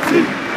Brasil!